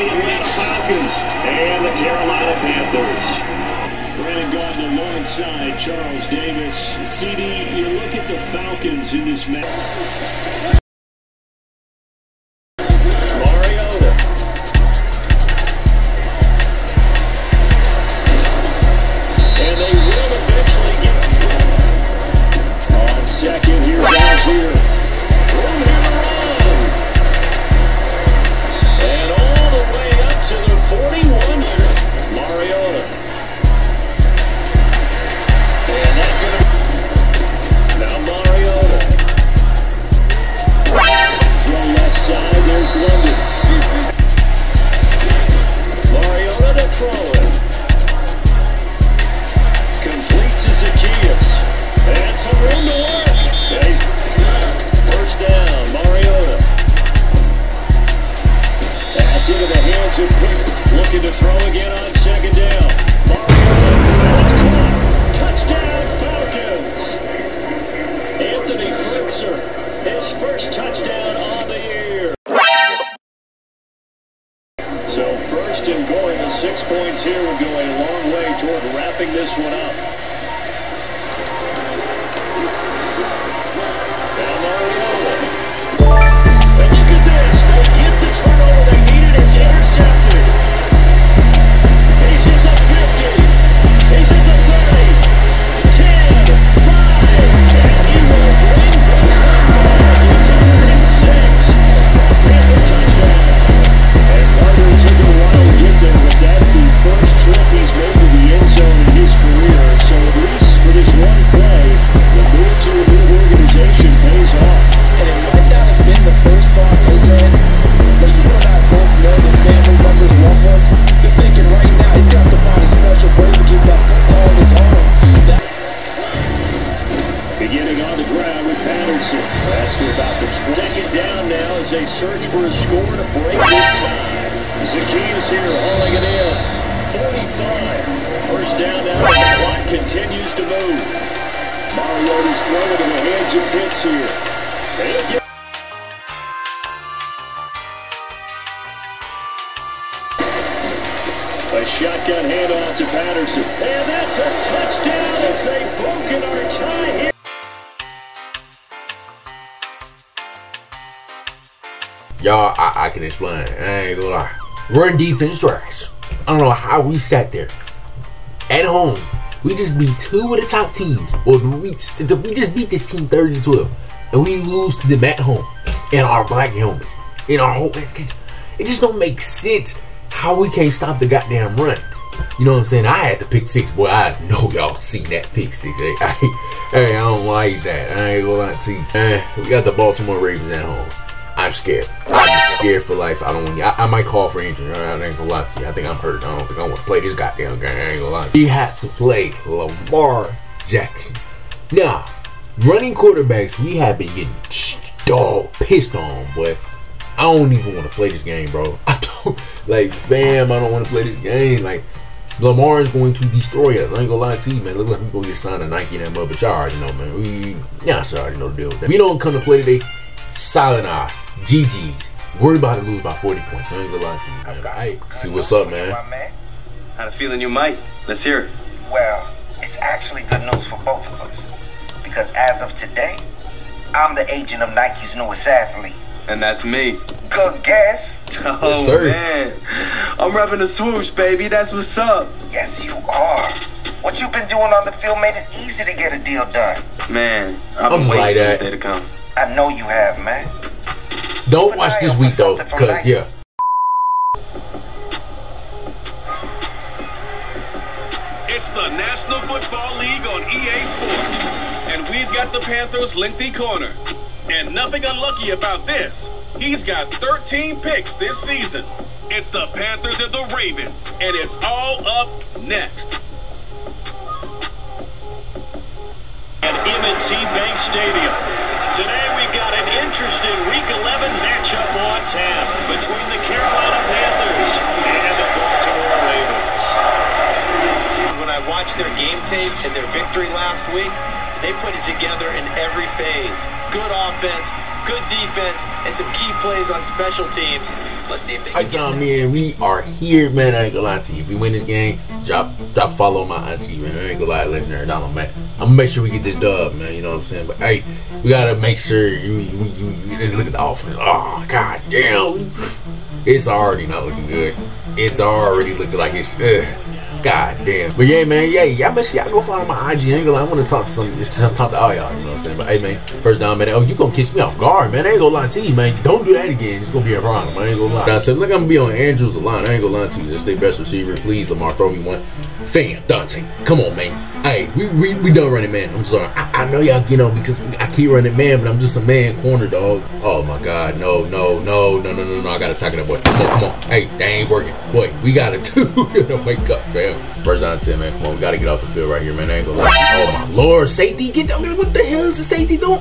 the Atlanta Falcons and the Carolina Panthers. Brandon Gaudin low inside, Charles Davis. CD, you look at the Falcons in this match. Anthony Firkser, his first touchdown on the year. So first and going with six points here will go a long way toward wrapping this one up. And look at this. They get the turnover they needed. It's intercepted. A shotgun handoff to Patterson. And that's a touchdown as they've broken our tie here. Y'all, I, I can explain. I ain't gonna lie. Run defense trash. I don't know how we sat there at home. We just beat two of the top teams. Well, we, we just beat this team 30 to 12. And we lose to them at home in our black helmets. In our whole. It just don't make sense how we can't stop the goddamn run. You know what I'm saying? I had to pick six, boy. I know y'all seen that pick six. Hey, I, hey, I don't like that. I ain't gonna lie to you. Eh, we got the Baltimore Ravens at home. I'm scared. I'm scared for life. I don't. I, I might call for injury. I ain't gonna lie to you. I think I'm hurt. I don't think I want to play this goddamn game. I ain't gonna lie. To you. We had to play Lamar Jackson. Now, running quarterbacks, we have been getting dog pissed on, but I don't even want to play this game, bro. I like, fam. I don't want to play this game. Like, Lamar is going to destroy us. I ain't gonna lie to you, man. Look like we gonna get signed to Nike and that mother. But y'all already know, man. We, yeah, I already know the deal. If you don't come to play today, silent eye. GG's. We're about to lose by 40 points. I ain't gonna lie to you, man. Hey, see what's up, man. My man. Had a feeling you might. Let's hear it. Well, it's actually good news for both of us. Because as of today, I'm the agent of Nike's newest athlete. And that's me. Good guess. Oh, Yes, sir. Oh, man. I'm revving the swoosh, baby. That's what's up. Yes, you are. What you've been doing on the field made it easy to get a deal done. Man, I've I'm been just waiting like for that. this day to come. I know you have, man. Don't watch this week though, cause yeah. It's the National Football League on EA Sports. And we've got the Panthers' lengthy corner. And nothing unlucky about this. He's got 13 picks this season. It's the Panthers and the Ravens. And it's all up next. At M&T Bank Stadium. Today we got an interesting Week 11 matchup on tap between the Carolina Panthers and the Baltimore Ravens. when I watched their game tape and their victory last week, They put it together in every phase. Good offense, good defense, and some key plays on special teams. Let's see if they All can right, y'all, man, we are here, man. I ain't gonna lie to you. If we win this game, drop drop follow my IG, man. I ain't gonna lie, legendary dollar, man. I'm gonna make sure we get this dub, man. You know what I'm saying? But hey, we gotta make sure you, we, we, we look at the offense. Oh, god damn, it's already not looking good. It's already looking like it's. Ugh. God damn. But yeah, man, yeah, y'all y'all go follow my IG. Lie, I wanna talk to some to talk to all y'all, you know what I'm saying? But hey man, first down, man, oh you gonna kiss me off guard, man. I ain't gonna lie to you, man. Don't do that again. It's gonna be a problem. I ain't gonna lie. Now I said, look, I'm gonna be on Andrews line. I ain't gonna lie to you. That's their best receiver. Please, Lamar, throw me one. Fam, Dante. Come on, man. Hey, we we, we done running man. I'm sorry. I, I know y'all, you know, because I keep running man, but I'm just a man corner dog. Oh my god, no, no, no, no, no, no, no. I gotta tackle that boy. Come on, come on. Hey, that ain't working. Boy, we gotta do wake up, fam. First down ten, man. Come on, we gotta get off the field right here, man. I ain't gonna lie. Oh my lord, safety, get down. What the hell is the safety doing?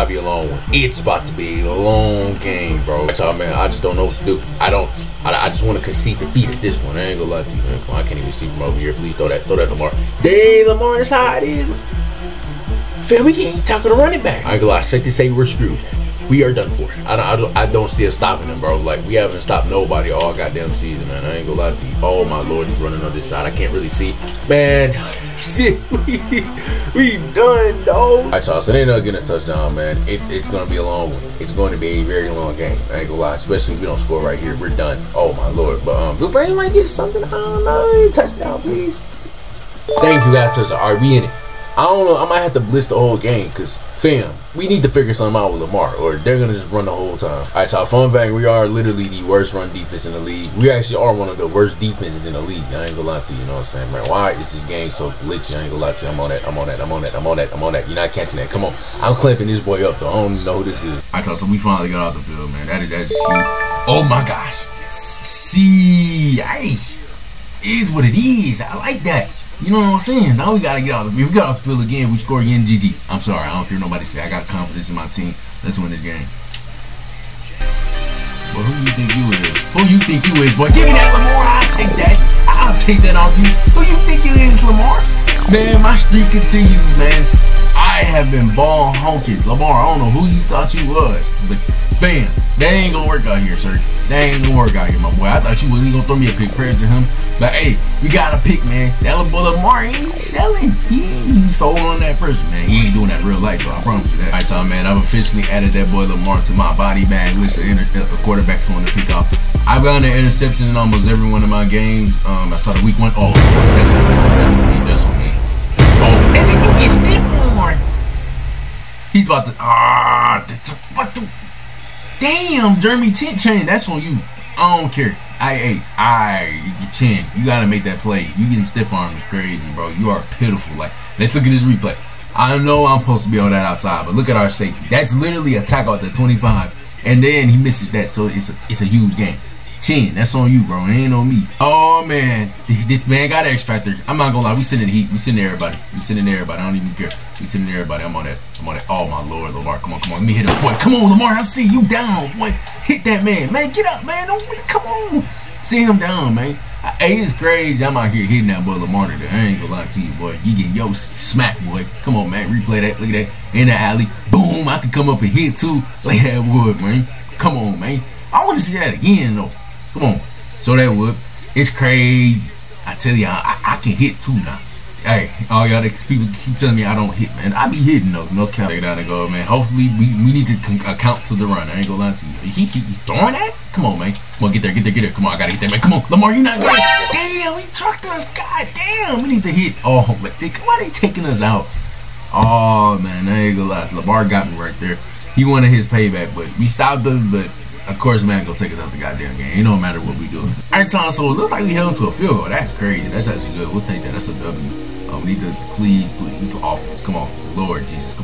About to be a long one. It's about to be a long game, bro. All, man. I just don't know what to do. I don't. I, I just want to concede defeat at this point. I ain't gonna lie to you, man. Come on, I can't even see from over here. Please throw that. Throw that Lamar. Dang, Lamar, that's how it is. Fam, we can't even tackle the running back. I ain't gonna lie. Safe to say we're screwed. We are done for. I don't, I don't. I don't see us stopping them, bro. Like we haven't stopped nobody all goddamn season, man. I ain't gonna lie to you. Oh my lord, he's running on this side. I can't really see, man. Shit, we, we done, dog. All right, y'all. So they not getting a touchdown, man. It, it's gonna be a long one. It's going to be a very long game. I ain't gonna lie, especially if we don't score right here. We're done. Oh my lord. But um, Blue Brain might get something. I don't know. Touchdown, please. Thank you, guys. All right, we in it. I don't know. I might have to blitz the whole game because, fam, we need to figure something out with Lamar, or they're gonna just run the whole time. All right, so fun fact: we are literally the worst run defense in the league. We actually are one of the worst defenses in the league. I ain't gonna lie to you. You know what I'm saying, man? Why is this game so glitchy? I ain't gonna lie to you. I'm on that. I'm on that. I'm on that. I'm on that. I'm on that. You're not catching that. Come on. I'm clamping this boy up though. I don't know who this is. All right, so, so we finally got off the field, man. That is that is huge. Oh my gosh. See, hey, is what it is. I like that. You know what I'm saying? Now we gotta get out. If we got off the field again, we score again. GG. I'm sorry. I don't care nobody say. I got confidence in my team. Let's win this game. But who do you think you is? Who you think you is, boy? Give me that Lamar. I'll take that. I'll take that off you. Who you think you is, Lamar? Man, my streak continues, man. I have been ball honking. Lamar, I don't know who you thought you was, but fam, that ain't gonna work out here, sir. That ain't gonna work out here, my boy. I thought you wasn't gonna throw me a pick prayers to him. But hey, we got a pick, man. That little boy Lamar ain't selling. He, he's throwing on that person, man. He ain't doing that real life, though. I promise you that. Alright, so man, I've officially added that boy Lamar to my body bag list of inter- uh, quarterbacks going to pick. I've gotten an interception in almost every one of my games. Um, I saw the week one. Oh, that's on. That's. That's. Oh, and then you get stiff. He's about to. Ah, what the. Damn, Jeremy Chinn Chain, that's on you. I don't care. I hey, I Chinn, you gotta make that play. You getting stiff arm is crazy, bro. You are pitiful. Like, let's look at this replay. I know I'm supposed to be on that outside, but look at our safety. That's literally a tackle at the 25, and then he misses that, so it's a, it's a huge game. Chinn, that's on you, bro. It ain't on me. Oh man, this man got X factor. I'm not gonna lie, we sending heat. We sending everybody. We sending everybody. I don't even care. We sending everybody. I'm on it. I'm on it. Oh my lord, Lamar, come on, come on. Let me hit him, boy. Come on, Lamar. I see you down, boy. Hit that man, man. Get up, man. Don't come on. See him down, man. Hey, it's crazy. I'm out here hitting that boy Lamar today. I ain't gonna lie to you, boy. You get yo smack, boy. Come on, man. Replay that. Look at that. In the alley. Boom. I can come up and hit too. Lay that wood, man. Come on, man. I want to see that again, though. Come on. So that wood. It's crazy. I tell you, I, I can hit too now. Hey, all y'all people keep telling me I don't hit, man. I be hitting though. No count. Down and go, man. Hopefully, we, we need to account to the run. I ain't gonna lie to you. He, he's throwing that? Come on, man. Come on, get there, get there, get there. Come on, I gotta get there, man. Come on, Lamar, you not good. Damn, he trucked us. God damn, we need to hit. Oh, man. They, why they taking us out? Oh, man, I ain't gonna lie. Lamar got me right there. He wanted his payback, but we stopped him, but of course, man, gonna take us out the goddamn game. It don't matter what we do. All right, Tom. So it looks like we held to a field goal. That's crazy. That's actually good. We'll take that. That's a W. Um, we need to please, please, offense. Come on, Lord Jesus.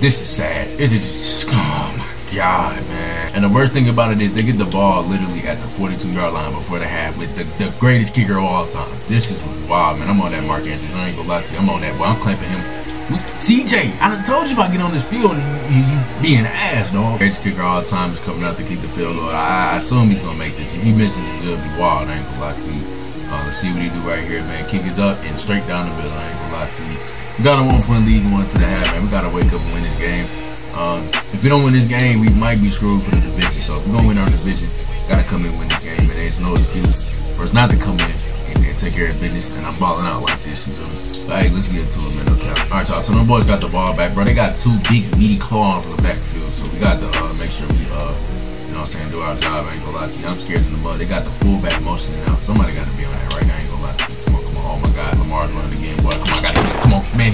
This is sad. This is oh my god, man. And the worst thing about it is they get the ball literally at the 42 yard line before they have with the, the greatest kicker of all time. This is wild, man. I'm on that Mark Andrews. I ain't gonna lie to you. I'm on that. Boy, I'm clamping him. CJ, I done told you about getting on this field you, you being an ass, dog. Greatest kicker all time is coming out to kick the field goal. I, I assume he's gonna make this. If he misses, it'll be wild. I ain't gonna lie to you. Uh, let's see what he do right here, man. Kick is up and straight down the middle. I ain't gonna lie to you. We got a one point lead going to the half, man. We gotta wake up and win this game. Um, if we don't win this game, we might be screwed for the division. So if we're gonna win our division, gotta come in and win the game. And there's no excuse for us not to come in and, take care of business. And I'm balling out like this. You feel me? Let's get into it, man. Okay. All right, y'all. So them boys got the ball back, bro. They got two big meaty claws in the backfield. So we got to uh, make sure we uh, you know what I'm saying, do our job. I ain't gonna lie to you. I'm scared in the mud. They got the fullback motion now. Somebody got to be on that right now. I ain't gonna lie to you. Come on, come on. Oh my God, Lamar's running again, boy. Come on, I got to Come on, man.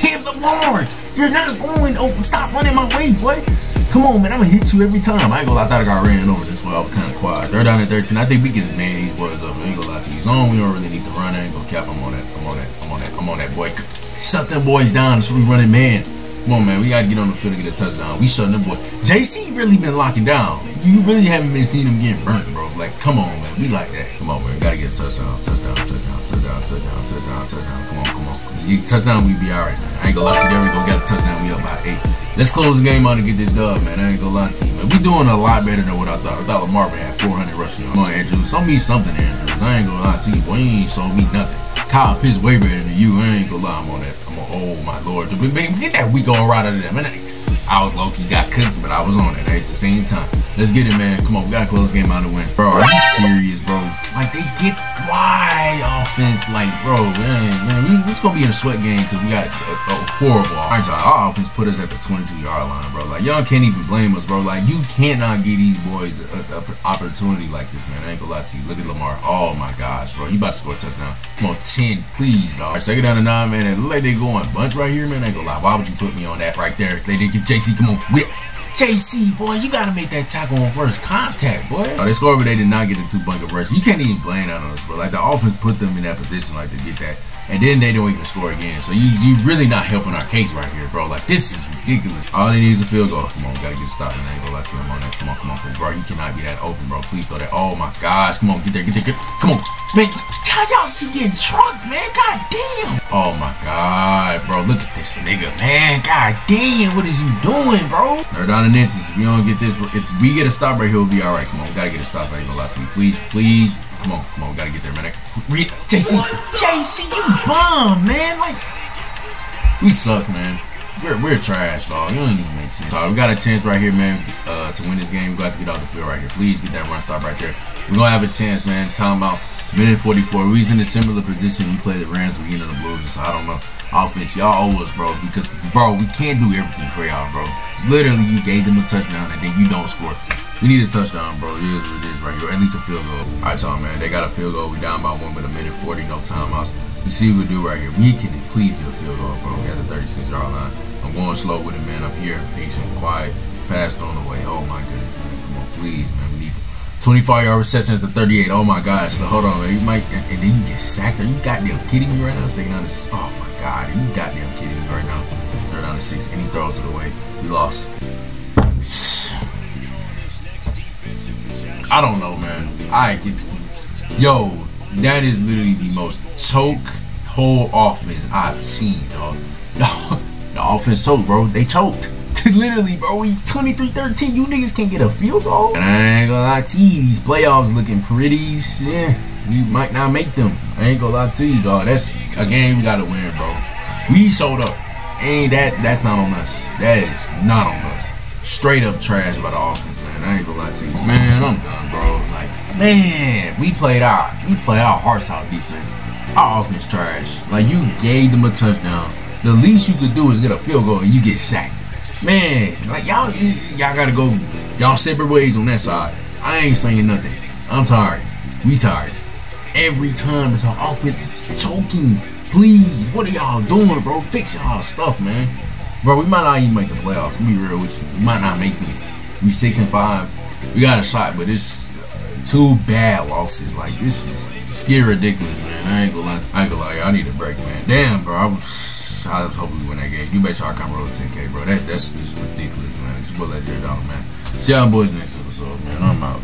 Hit Lamar. You're not going. Oh, stop running my way, boy. Come on, man. I'm gonna hit you every time. I ain't gonna lie. I thought I got ran over. this way. I was kind of quiet. Third down and 13. I think we can man these boys up. I lie to. We don't really need to run. I ain't gonna cap. I'm on that. I'm on that. I'm on that. I'm on that, boy. Shut them boys down. What we running, man. Come on, man. We gotta get on the field and get a touchdown. We shutting them boy. JC really been locking down. You really haven't been seeing him getting burnt, bro. Like, come on, man. We like that. Come on, man. We gotta get a touchdown. Touchdown. Touchdown. Touchdown. Touchdown. Touchdown. Touchdown. Come on. Come on. You touchdown, we be all right, man. I ain't gonna lie to you. There we go. Got a touchdown. We up by eight. Let's close the game out and get this dub, man. I ain't gonna lie to you, man. We doing a lot better than what I thought. I thought Lamar would have 400 rushing. Come on, Andrews. Show me something, Andrews. I ain't gonna lie to you. Boy, you ain't show me nothing. Kyle Pitts way better than you. I ain't gonna lie. I'm on that. Oh my lord. Get that weak on right out of there, man. I was low key got cooked, but I was on it at the same time. Let's get it, man. Come on, we got a close game out and win. Bro, are you serious, bro? Like they get wide offense, like bro, man, man, we, it's gonna be in a sweat game because we got a, a horrible. Y'all, our offense put us at the 22 yard line, bro. Like y'all can't even blame us, bro. Like you cannot give these boys an opportunity like this, man. I ain't gonna lie to you. Look at Lamar. Oh my gosh, bro, you about to score a touchdown? Come on, 10, please, dog. Right, second down to nine, man. Look like they going bunch right here, man. I ain't gonna lie. Why would you put me on that right there? They didn't get JC. Come on, we. JC, boy, you gotta make that tackle on first contact, boy. Oh, they scored, but they did not get the two bunker rush. You can't even blame that on us, bro. Like the offense put them in that position, like to get that, and then they don't even score again. So you you really not helping our case right here, bro. Like this is ridiculous. All they need is a field goal. Come on, we gotta get a stop. And I ain't gonna lie to them on that. Come on, come on, come on, bro. You cannot be that open, bro. Please throw that. Oh my gosh, come on, get there, get there, get. Come on, man. Y'all keep getting trucked, man. God damn. Oh my god, bro. Look at this nigga, man. God damn, what is you doing, bro? They're down in. If we don't get this, if we get a stop right here, we'll be all right. Come on, we gotta get a stop. I ain't gonna lie to you. Please, please. Come on, come on. We gotta get there, man. Read, JC, JC, you bum, man. Like, we suck, man. We're, we're trash, dog. You don't even make sense. we got a chance right here, man, uh, to win this game. We got to get off the field right here. Please get that run stop right there. We're going to have a chance, man. Timeout. Minute 44. We was in a similar position. We played the Rams. We ended the Blues. So I don't know. Offense, y'all owe us, bro. Because, bro, we can't do everything for y'all, bro. Literally, you gave them a touchdown and then you don't score. We need a touchdown, bro. It is what it is right here. At least a field goal. All right, y'all, man. They got a field goal. We down by one with a minute 40. No timeouts. You see what we do right here. We can please get a field goal, bro. We got the 36 yard line. I'm going slow with it, man. I'm here, patient, quiet, fast on the way. Oh my goodness, man. Come on, please, man. We need 25 yard reception at the 38. Oh my gosh. So hold on, man. You might, and, then you get sacked. Are you goddamn kidding me right now? Second down to, oh my god. Are you goddamn kidding me right now? Third down to six, and he throws it away. We lost. I don't know, man. I get, yo, that is literally the most choke whole offense I've seen, dog. the offense choked, bro. They choked. Literally, bro. We 23-13. You niggas can't get a field goal. And I ain't gonna lie to you, these playoffs looking pretty. Yeah, we might not make them. I ain't gonna lie to you, dog. That's a game we gotta win, bro. We showed up. Ain't that? That's not on us. That is not on us. Straight up trash by the offense, man. I ain't gonna lie to you, man. I'm done, bro. Like, man, we played our we played our hearts out defense. Our offense trash. Like you gave them a touchdown. The least you could do is get a field goal and you get sacked. Man, like y'all, y'all gotta go y'all separate ways on that side. I ain't saying nothing. I'm tired. We tired. Every time it's our offense choking. Please, what are y'all doing, bro? Fix y'all stuff, man. Bro, we might not even make the playoffs. Be real with you. We might not make them. We six and five. We got a shot, but it's two bad losses. Like this is scary ridiculous, man. I ain't gonna lie. I ain't gonna lie. I need a break, man. Damn, bro. I was I hoping we win that game. You bet y'all come roll 10K, bro. That, that's just ridiculous, man. It's well let your dog, man. See y'all boys next episode, man. I'm out.